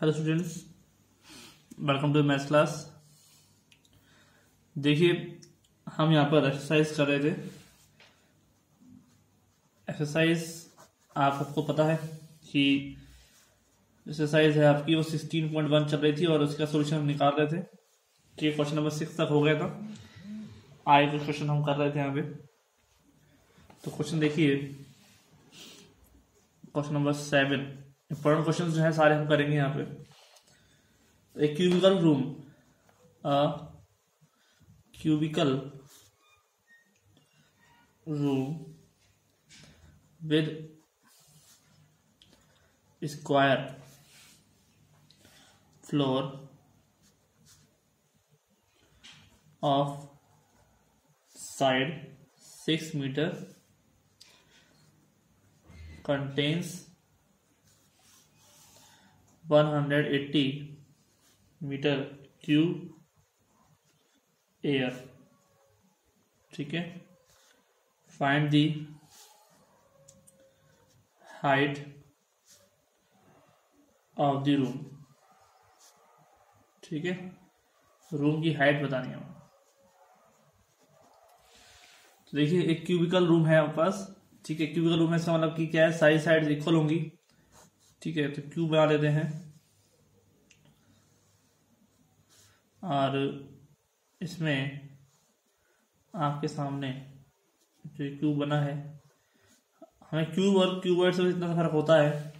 Hello students welcome to maths class देखिए, हम यहाँ पर एक्सरसाइज कर रहे थे। एक्सरसाइज आप सबको पता है कि एक्सरसाइज है आपकी, वो सिक्सटीन पॉइंट वन चल रही थी और उसका सोल्यूशन हम निकाल रहे थे है क्वेश्चन नंबर सिक्स तक हो गया था। आगे कुछ क्वेश्चन हम कर रहे थे यहाँ पे। तो क्वेश्चन देखिए। Question number seven important question जो है, सारे हम करेंगे यहाँ पे। एक cubical room cubical room with square floor of side six metre contains 180 metre cube air ठीक है? Find the height of the room ठीक है? रूम की हाइट बतानी है तो देखिए, एक क्यूबिकल रूम है आपके पास। ठीक है क्यूबिकल रूम में इसका मतलब कि क्या है? सारी साइड इक्वल होंगी। ठीक है तो क्यूब बना लेते हैं। और इसमें आपके सामने जो क्यूब बना है, हमें क्यूब और क्यूबर्ड से इतना फ़र्क होता है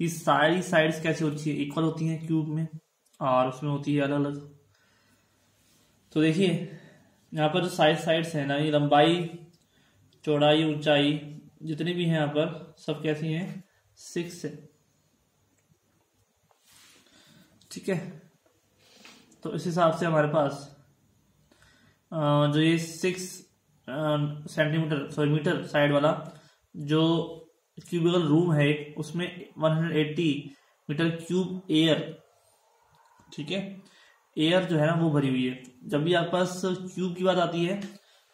कि सारी साइड्स कैसी होती है? इक्वल होती हैं क्यूब में और उसमें होती है अलग अलग तो देखिए, यहाँ पर जो साइड साइड्स है ना, ये लंबाई, चौड़ाई, ऊंचाई, जितनी भी हैं यहाँ पर, सब कैसी हैं? सिक्स है। ठीक है? तो इस हिसाब से हमारे पास जो ये six centimetre sorry metre side वाला जो क्यूबिकल रूम है, उसमें 180 मीटर क्यूब एयर ठीक है? एयर जो है ना, वो भरी हुई है। जब भी आपके पास क्यूब की बात आती है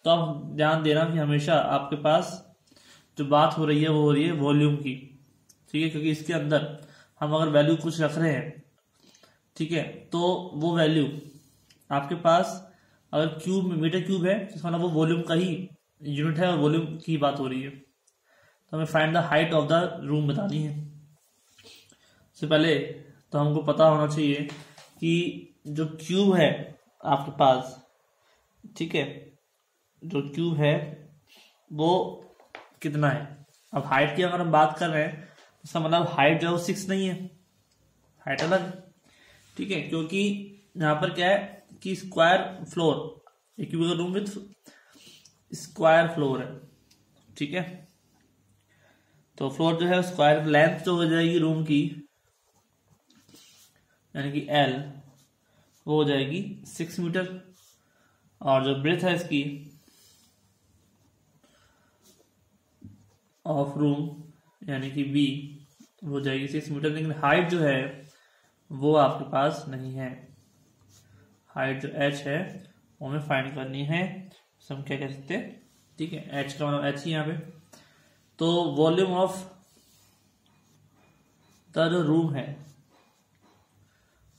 तो आप ध्यान देना कि हमेशा आपके पास जो बात हो रही है, वो हो रही है वॉल्यूम की, ठीक है? क्योंकि इसके अंदर हम अगर वैल्यू कुछ रख रहे हैं ठीक है? तो वो वैल्यू आपके पास अगर क्यूब मीटर क्यूब है तो मतलब वो वॉल्यूम का ही यूनिट है और वॉल्यूम की बात हो रही है। तो हमें find the height of the room बतानी है। सबसे पहले तो हमको पता होना चाहिए कि जो क्यूब है आपके पास, ठीक है? जो क्यूब है, वो कितना है? अब हाइट की अगर हम बात कर रहे हैं तो इसका मतलब हाइट जो है वो सिक्स नहीं है। हाइट अलग। ठीक है? क्योंकि यहाँ पर क्या है कि स्क्वायर फ्लोर एक रूम विथ स्क्वायर फ्लोर है। ठीक है? तो फ्लोर जो है स्क्वायर लेंथ जो हो जाएगी रूम की, यानी कि एल वो हो जाएगी सिक्स मीटर और जो ब्रेथ है इसकी ऑफ़ रूम यानी कि बी हो जाएगी सिक्स मीटर लेकिन हाइट जो है वो आपके पास नहीं है। हाइट जो एच है, वो हमें फाइंड करनी है। हम क्या कह सकते हैं? ठीक है एच का मतलब एच ही यहाँ पे। तो वॉल्यूम ऑफ़ द जो रूम है।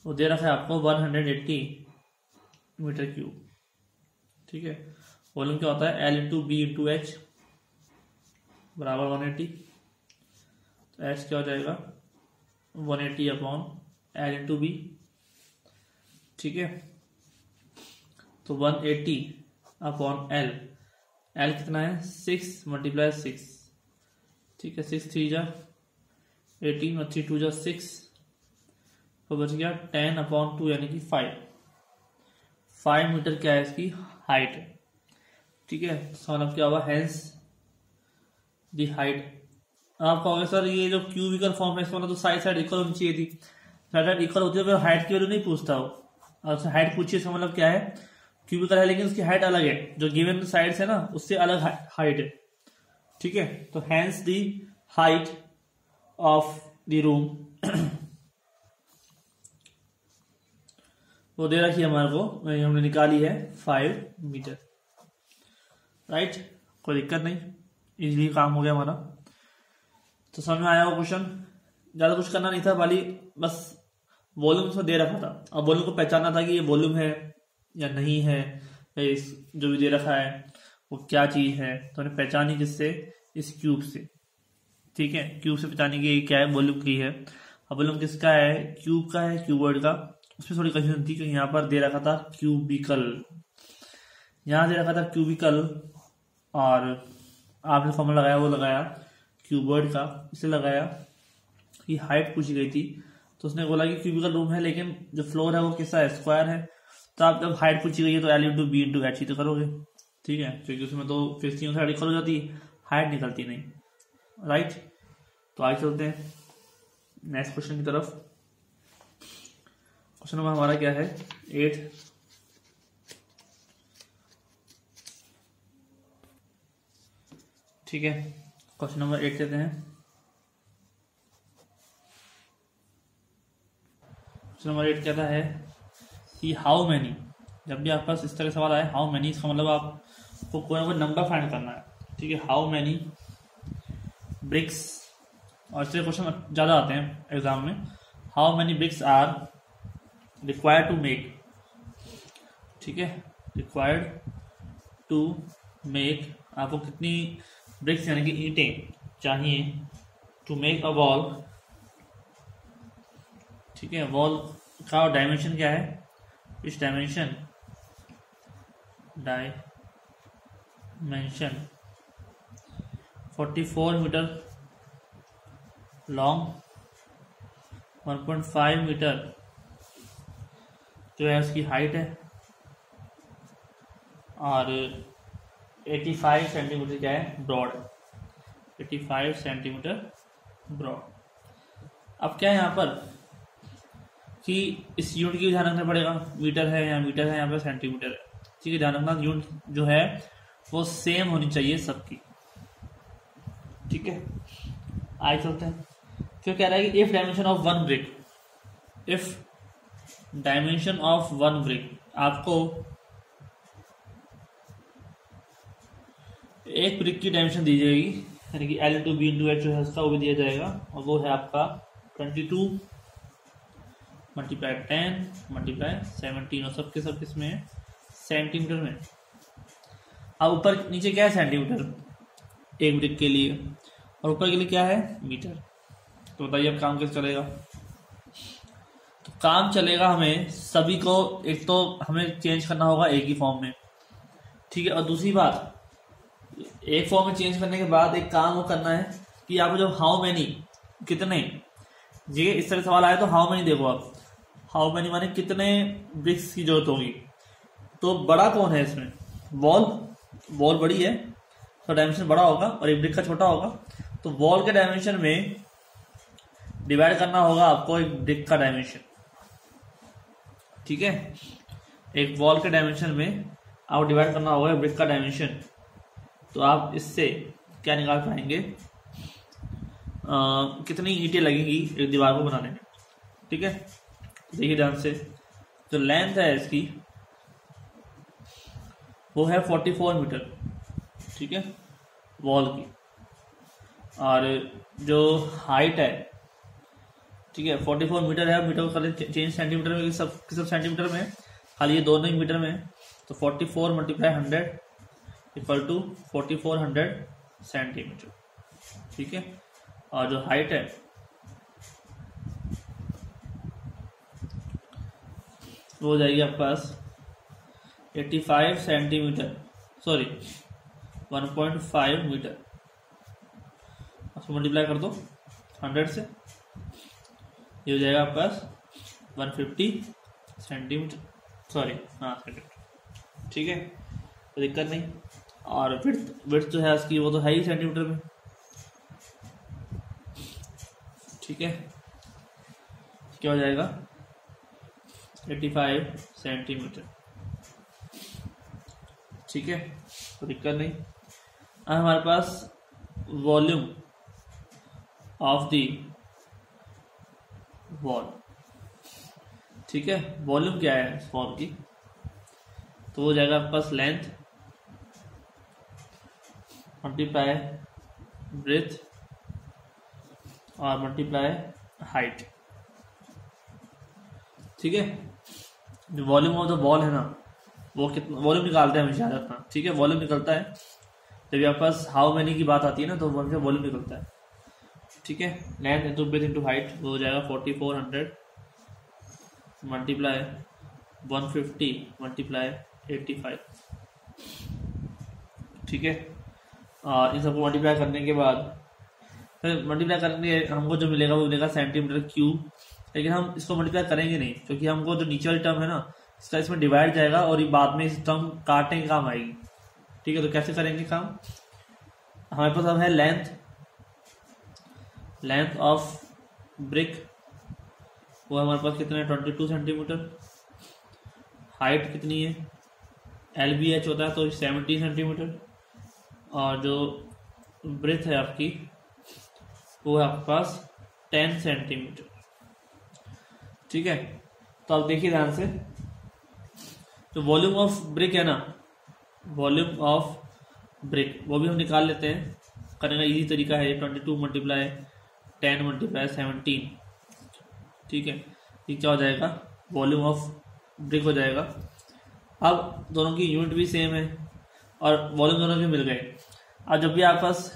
वो दे रखा है आपको 180 मीटर क्यूब ठीक है वॉल्यूम क्या होता है? L into B into H बराबर वन एटी तो एच क्या हो जाएगा? One eighty upon L into B ठीक है? तो one eighty upon L L कितना है? सिक्स मल्टीप्लाई सिक्स ठीक है? सिक्स थ्री जा. एटीन और थ्री टू जा सिक्स तो बच गया टेन अपॉन टू यानी कि फाइव फाइव मीटर क्या है इसकी? हाइट ठीक है? मतलब क्या हुआ? हैंस दी हाइट आप कहोगे, सर, ये जो क्यूबिकल फॉर्म है इसका मतलब तो साइड साइड इक्वल होनी चाहिए थी। साइड इक्वल होती है हाइट की वैल्यू नहीं पूछता हो। और हाइट पूछिए, इसका मतलब क्या है? क्यूबिकल है, लेकिन उसकी हाइट अलग है। जो गिवन साइड है ना, उससे अलग हाइट है। ठीक है? तो hence the height of the room वो दे रखी है हमारे को। हमने निकाली है फाइव मीटर राइट कोई दिक्कत नहीं। इजीली काम हो गया हमारा। तो समझ में आया वो क्वेश्चन ज़्यादा कुछ करना नहीं था वाली बस वॉल्यूम उसमें दे रखा था। अब वॉल्यूम को पहचानना था कि ये वॉल्यूम है या नहीं है, या इस जो भी दे रखा है, वो क्या चीज़ है। तो उन्हें पहचानी जिससे इस क्यूब से। ठीक है? क्यूब से पहचानी कि क्या है? वॉल्यूम की है। अब वॉल्यूम किसका है? क्यूब का है क्यूबर्ड का। उसमें थोड़ी कंफ्यूजन थी कि यहाँ पर दे रखा था क्यूबिकल यहाँ दे रखा था क्यूबिकल और आपने फॉर्मूला लगाया, वो लगाया क्यूबर्ड का। इसे लगाया कि हाइट पूछी गई थी। तो उसने बोला कि क्यूबिकल रूम है, लेकिन जो फ्लोर है वो किसका है? स्क्वायर है। तो आप जब हाइट पूछी गई है तो L into B into H ही तो करोगे। ठीक है? क्योंकि उसमें तो फिक्स साइड इक्वल हो जाती हाइट निकलती नहीं। राइट तो आगे चलते हैं। नेक्स्ट क्वेश्चन की तरफ़। क्वेश्चन नंबर हमारा क्या है? एट ठीक है? क्वेश्चन नंबर एट लेते हैं। क्वेश्चन नंबर एट कहता है कि हाउ मैनी जब भी आपके पास इस तरह सवाल आए हाउ मैनी इसका मतलब आपको कोई ना कोई नंबर फाइंड करना है। ठीक है हाउ मैनी ब्रिक्स और इससे क्वेश्चन ज़्यादा आते हैं एग्ज़ाम में। How many bricks are required to make ठीक है रिक्वायर्ड टू मेक आपको कितनी ब्रिक्स यानी कि ईंटें चाहिए टू मेक अ वॉल ठीक है वॉल का डायमेंशन क्या है? इस dimension dimension 44 metre long 1.5 metre जो है उसकी हाइट है, और 85 सेंटीमीटर क्या है? ब्रॉड 85 सेंटीमीटर ब्रॉड अब क्या है यहाँ पर? कि इस यूनिट की ध्यान रखना पड़ेगा, मीटर है या मीटर है, यहाँ पर सेंटीमीटर है। ठीक है ध्यान रखना यूनिट जो है, वो सेम होनी चाहिए सबकी। ठीक है? आगे चलते हैं। फिर कह रहा है कि if dimension of one brick if dimension of one brick आपको एक ब्रिक की डायमेंशन दी जाएगी। यानी कि L to B into H जो है, उसका वो भी दिया जाएगा, और वो है आपका twenty two multiply ten multiply seventeen और सबके सब किसमें है? सेंटीमीटर में। अब ऊपर नीचे क्या है सेंटीमीटर एक ब्रिक के लिए। और ऊपर के लिए क्या है? मीटर तो बताइए, अब काम कैसे चलेगा? तो काम चलेगा हमें सभी को, एक तो हमें चेंज करना होगा एक ही फॉर्म में। ठीक है, और दूसरी बात, एक फॉर्म में चेंज करने के बाद एक काम वो करना है कि आपको जब हाउ मैनी कितने जी इस तरह सवाल आया तो हाउ मैनी देखो आप। हाउ मैनी माने कितने ब्रिक्स की ज़रूरत होगी। तो बड़ा कौन है इसमें? वॉल वॉल बड़ी है तो डायमेंशन बड़ा होगा और एक ब्रिक का छोटा होगा। तो वॉल के डायमेंशन में डिवाइड करना होगा आपको एक ब्रिक का डायमेंशन ठीक है? एक वॉल के डायमेंशन में आपको डिवाइड करना होगा ब्रिक का डायमेंशन तो आप इससे क्या निकाल पाएँगे? आ, कितनी ईंटें लगेंगी एक दीवार को बनाने में? ठीक है? देखिए ध्यान से। जो लेंथ है इसकी, वो है फोर्टी फोर मीटर ठीक है? वॉल की। और जो हाइट है, ठीक है फोर्टी फोर मीटर है मीटर को चेंज सेंटीमीटर में सब सब सेंटीमीटर में खाली ये दोनों ही मीटर में तो forty four multiply hundred equal to forty four hundred centimetre ठीक है? और जो हाइट है वो हो जाएगी आपके पास eighty five centimetre sorry one point five metre उसको मल्टीप्लाई कर दो हंड्रेड से। ये हो जाएगा आपके पास वन फिफ्टी सेंटीमीटर सॉरी हाँ सेंटीमीटर ठीक है? कोई दिक्कत नहीं। और विथ विथ जो है उसकी, वो तो है ही सेंटीमीटर में। ठीक है? क्या हो जाएगा? Eighty five centimetre. ठीक है? तो दिक्कत नहीं। अब हमारे पास वॉल्यूम ऑफ़ द वॉल। ठीक है? वॉल्यूम क्या है वॉल की? तो वो जाएगा आपके पास लेंथ मल्टीप्लाई ब्रेथ और मल्टीप्लाई हाइट ठीक है? जो वॉल्यूम ऑफ़ द बॉल है ना, वो कितना वॉल्यूम निकालते हैं हमेशा रखना ठीक है? वॉल्यूम निकलता है। जब आपके पास हाउ मैनी की बात आती है ना तो हमेशा वॉल्यूम निकलता है। ठीक है? Length into breadth into height वो हो जाएगा forty four hundred multiply one fifty multiply eighty five ठीक है? और इन सबको मल्टीप्लाई करने के बाद, फिर मल्टीप्लाई करने हमको जो मिलेगा, वो मिलेगा सेंटीमीटर क्यूब लेकिन हम इसको मल्टीप्लाई करेंगे नहीं, क्योंकि हमको जो नीचे वाली टर्म है ना, इसका इसमें डिवाइड जाएगा और ये बाद में इस टर्म काटने के काम आएगी। ठीक है तो कैसे करेंगे काम? हमारे पास अब है लेंथ लेंथ ऑफ़ ब्रिक वो हमारे पास कितना है? ट्वेंटी टू सेंटीमीटर हाइट कितनी है? एल बी एच होता है तो सेवेंटी सेंटीमीटर और जो ब्रिथ है आपकी, वो है आपके पास टेन सेंटीमीटर ठीक है? तो आप देखिए ध्यान से। तो वॉल्यूम ऑफ़ ब्रिक है ना वॉल्यूम ऑफ़ ब्रिक वो भी हम निकाल लेते हैं। करने का इजी तरीका है twenty two multiply ten multiply seventeen ठीक है? ये क्या हो जाएगा? वॉल्यूम ऑफ़ ब्रिक हो जाएगा। अब दोनों की यूनिट भी सेम है और वॉल्यूम दोनों भी मिल गए। अब जब भी आपके पास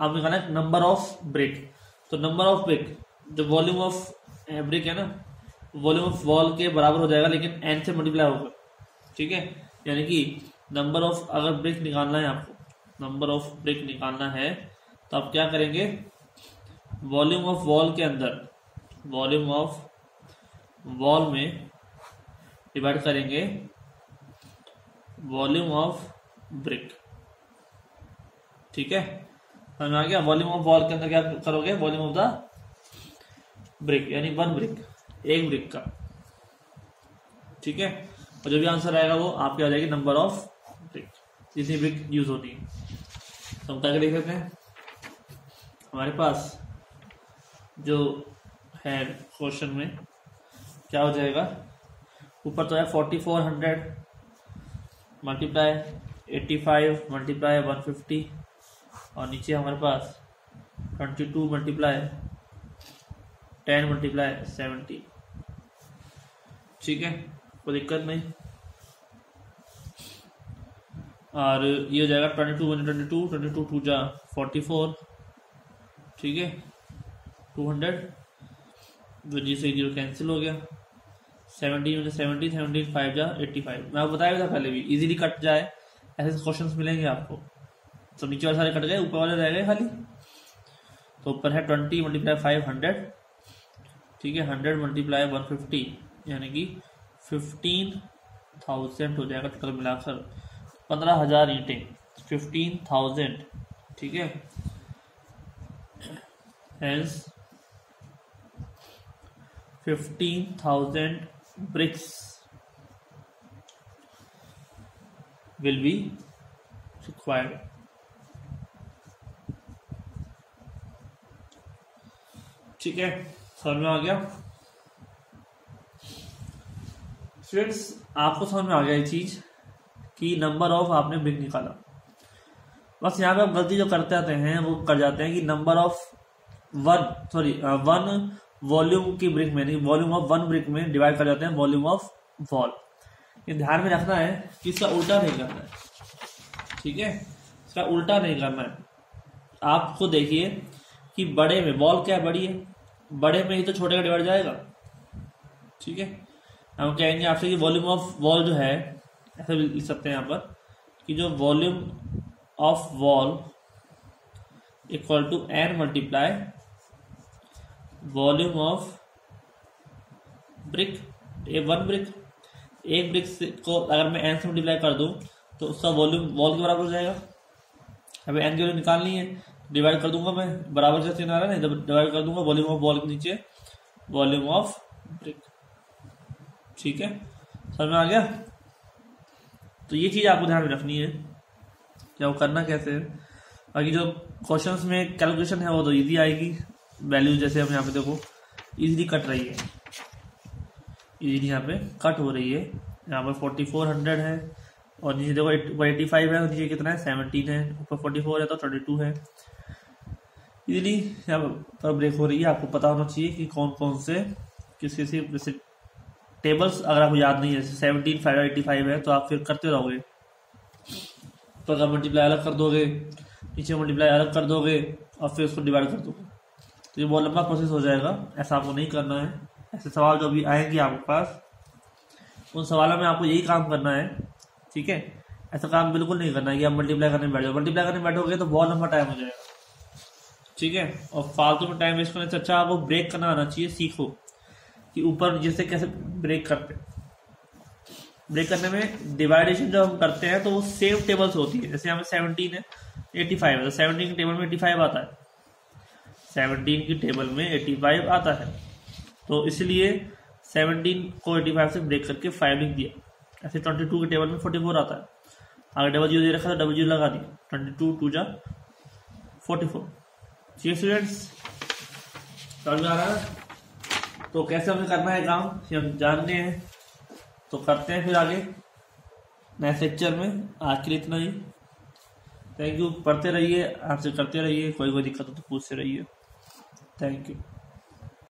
आप निकालना नंबर ऑफ़ ब्रिक तो नंबर ऑफ़ ब्रिक जो वॉल्यूम ऑफ़ ब्रिक है ना वॉल्यूम ऑफ़ वॉल के बराबर हो जाएगा, लेकिन एन से मल्टीप्लाई होगा। ठीक है? यानी कि नंबर ऑफ़ अगर ब्रिक निकालना है आपको नंबर ऑफ़ ब्रिक निकालना है तो आप क्या करेंगे? वॉल्यूम ऑफ़ वॉल के अंदर, वॉल्यूम ऑफ़ वॉल में डिवाइड करेंगे, वॉल्यूम ऑफ़ ब्रिक ठीक है? समझ आ गया? वॉल्यूम ऑफ़ वॉल के अंदर क्या करोगे? वॉल्यूम ऑफ़ द ब्रिक यानी वन ब्रिक एक ब्रिक का। ठीक है? और जो भी आंसर आएगा वो आपकी आ जाएगी नंबर ऑफ़ ब्रिक जितनी ब्रिक यूज़ होती है। तो हम क्या देख सकते हैं? हमारे पास जो है क्वेश्चन में क्या हो जाएगा? ऊपर तो है forty four hundred multiply eighty five multiply one fifty और नीचे हमारे पास twenty two multiply ten multiply seventy ठीक है? कोई दिक्कत नहीं। और ये हो जाएगा twenty two twenty two twenty two two जा फोर्टी फोर ठीक है? टू हंड्रेड जो जी से ज़ीरो कैंसिल हो गया। सेवनटीन में सेवनटीन सेवनटीन फाइव जा एट्टी फाइव मैं आपको बताया था पहले भी इजीली कट जाए। ऐसे क्वेश्चंस मिलेंगे आपको। तो नीचे वाले सारे कट गए, ऊपर वाले रह गए खाली। तो ऊपर है ट्वेंटी मल्टीप्लाई फाइव हंड्रेड ठीक है? हंड्रेड मल्टीप्लाई वन फिफ्टी यानी कि फिफ्टीन थाउज़ेंड हो जाएगा टोटल मिलाकर पंद्रह हज़ार ईंटें। फिफ्टीन थाउज़ेंड ठीक है? Hence fifteen thousand bricks will be required ठीक है? समझ में आ गया? स्टूडेंट्स आपको समझ में आ गया ये चीज़ कि नंबर ऑफ़ आपने ब्रिक निकाला। बस यहाँ पे आप गलती जो करते आते हैं, वो कर जाते हैं कि number of one sorry one volume की ब्रिक में, नहीं वॉल्यूम ऑफ़ वन ब्रिक में डिवाइड कर जाते हैं वॉल्यूम ऑफ़ वॉल ये ध्यान में रखना है कि इसका उल्टा नहीं करना है। ठीक है? इसका उल्टा नहीं करना है। आपको देखिए कि बड़े में वॉल क्या बड़ी है? बड़े में ही तो छोटे का डिवाइड जाएगा। ठीक है? हम कहेंगे आपसे कि वॉल्यूम ऑफ़ वॉल जो है, ऐसे लिख सकते हैं यहाँ पर, कि जो volume of wall equal to N multiply volume of brick a one brick एक ब्रिक को अगर मैं एन से मल्टीप्लाई कर दूँ तो उसका वॉल्यूम वॉल के बराबर हो जाएगा। हमें एन की वैल्यू निकालनी है डिवाइड कर दूँगा मैं, बराबर से चिन्ह आ रहा है, नहीं डिवाइड कर दूँगा वॉल्यूम ऑफ़ वॉल के नीचे वॉल्यूम ऑफ़ ब्रिक ठीक है? समझ में आ गया? तो ये चीज़ आपको ध्यान में रखनी है क्या वो करना कैसे है। बाकी जो क्वेश्चंस में कैलकुलेशन है, वो तो इजी आएगी। वैल्यू जैसे हम यहाँ पे देखो इजीली कट रही है। इजीली यहाँ पे कट हो रही है। यहाँ पर फोर्टी फोर हंड्रेड है और नीचे देखो एट्टी फाइव है नीचे कितना है? सेवनटीन है। ऊपर फोर्टी फोर है तो थर्टी टू है। इजली यहाँ पर ब्रेक हो रही है। आपको पता होना चाहिए कि कौन कौन से किस किसी टेबल्स अगर आपको याद नहीं है सेवनटीन फाइव एट्टी फाइव है तो आप फिर करते रहोगे। तो अगर मल्टीप्लाई अलग कर दोगे, नीचे मल्टीप्लाई अलग कर दोगे, और फिर उसको डिवाइड कर दोगे। तो ये बहुत लंबा प्रोसेस हो जाएगा, ऐसा आपको नहीं करना है। ऐसे सवाल जो अभी आएँगे आपके पास, उन सवालों में आपको यही काम करना है, ठीक है? ऐसा काम बिल्कुल नहीं करना है कि आप मल्टीप्लाई करने बैठ जाओ। मल्टीप्लाई करने बैठोगे तो बहुत लंबा टाइम हो जाएगा, ठीक है? और फालतू में टाइम वेस्ट करने से अच्छा आपको ब्रेक करना आना चाहिए, सीखो। कि ऊपर जैसे कैसे ब्रेक करते ब्रेक करने में डिवाइडेशन जब हम करते हैं तो वो सेम टेबल से होती है। जैसे हमें सेवनटीन है एटी फाइव है सेवनटीन की टेबल में एटी फाइव आता है। सेवनटीन की टेबल में एटी फाइव आता है। तो इसलिए सेवनटीन को एटी फाइव से ब्रेक करके फाइव लिख दिया। ऐसे ट्वेंटी टू के टेबल में फोर्टी फोर आता है। अगर डबल ज़ीरो दे रखा तो डबल ज़ीरो लगा दिया। ट्वेंटी टू टू जा फोर्टी फोर ठीक है स्टूडेंट्स समझ में आ रहा है? तो कैसे हमें करना है काम ये हम जानते हैं। तो करते हैं फिर आगे। नेक्स्ट लेक्चर में। आज के लिए इतना ही। थैंक यू पढ़ते रहिए आपसे करते रहिए। कोई कोई दिक्कत हो तो पूछते रहिए। Thank you